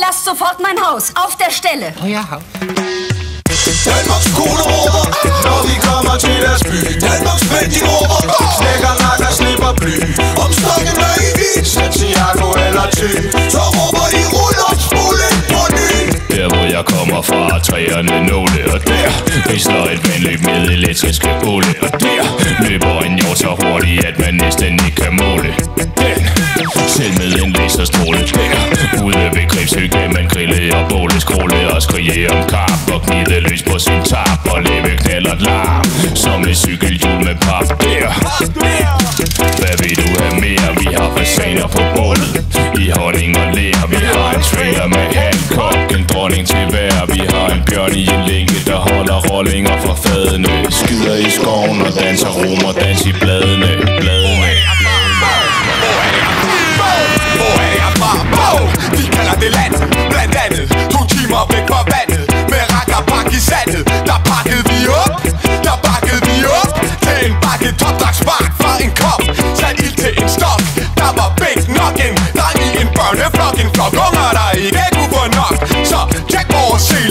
verlasst sofort mein Haus. Auf der Stelle. Oh ja. Danmarks kone råber, når vi kommer til deres by Danmarks mænd de råber, knækker nakker, slipper bly Om stokken er i vis, Santiago eller Thy Så råber de ruller, spullen på ny Der hvor jeg kommer fra er træerne nåle Og der risler et vandløb med elektriske åle Og der løber en jord så hurtigt at man næsten ikke kan måle Den selv med en laserstråle om kap Og gnide løs på sin tap Og leve knallert larm Som et cykelhjul med pap. Der hvad vil du have mere? Vi har fasaner på bålet I honning og lær Vi har en trailer med halvkok En dronning til hver Vi har en bjørn i en længe Der holder rollinger fra fadene. Skyder i skoven og danser romer dans i bladene. Bladene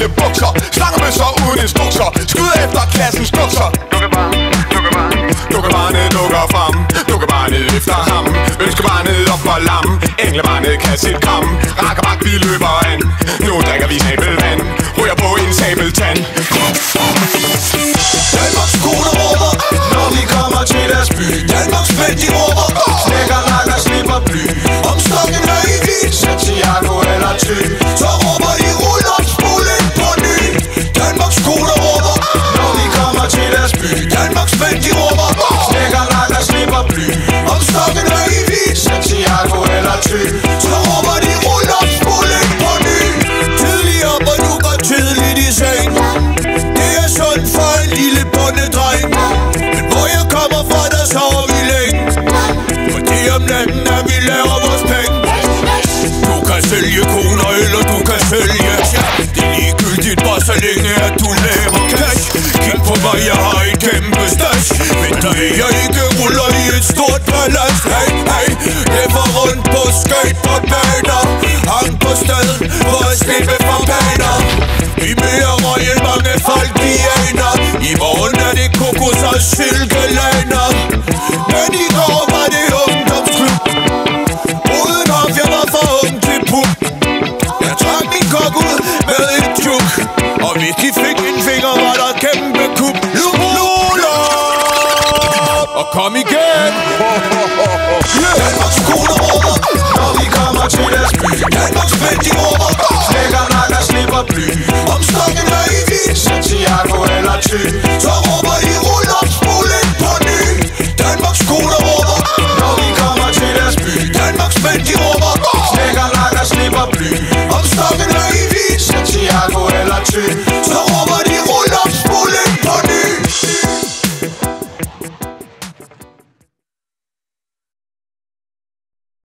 selebukser Slanger med så uden instrukser? Skud efter klassens dukser Dukkebarnet dukker frem. Dukkebarnet efter ham. Ønskebarnet op for lam. Englebarnet kan sit kram Rakkerbak vi løber an. Nu drikker vi sabelvand. Ryger på en sabeltand. Danmarks kone råber Når vi kommer til deres by. Danmarks mænd de råber Danmarks mænd de råber Knækker nakker slipper bly Om stokken er i vis Santiago eller Thy. Så råber de rull op, spul ind på ny. Tidlig op og du går tidligt i seng. Det er sundt for en lille bondedreng Men hvor jeg kommer fra, der sover vi længe. Fordi om natten er vi laver vores penge. Du kan sælge koner, eller du kan sælge ja, Det er ligegyldigt, bare så længe at du lærer for at slippe Vi mere røg end mange folk vi aner. I morgen er det kokos og silkelaner Men i går var det ungdomsklub. Uden hof, jeg var for ung til pup. Jeg trak min kok ud med et tjuk. Og hvis de fik en finger, var der kæmpe kup. Lula! Og kom igen!